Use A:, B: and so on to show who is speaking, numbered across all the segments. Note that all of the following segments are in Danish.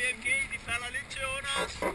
A: WMG, die Paralypse, Jonas.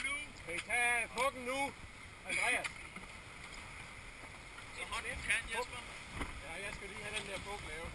A: Skal I
B: tage pukken nu, Andreas?
A: Så hårdt du kan, Jesper. Ja,
B: jeg skal lige have den der puk lavet.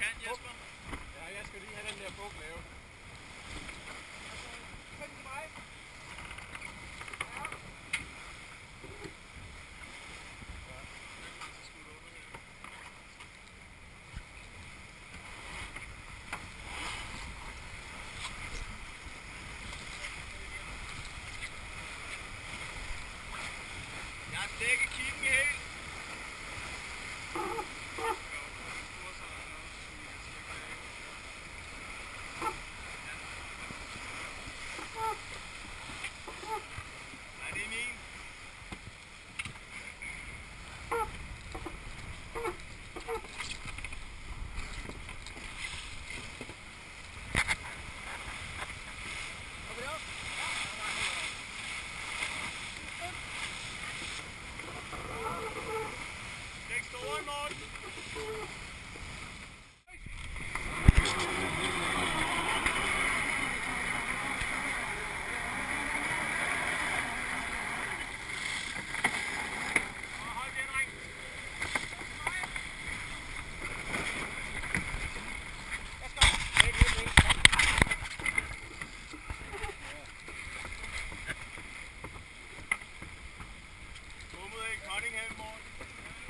A: kan, Jesper? Ja,
B: jeg skal lige have den der bog lavet. Og så, til mig.
A: Nottingham on.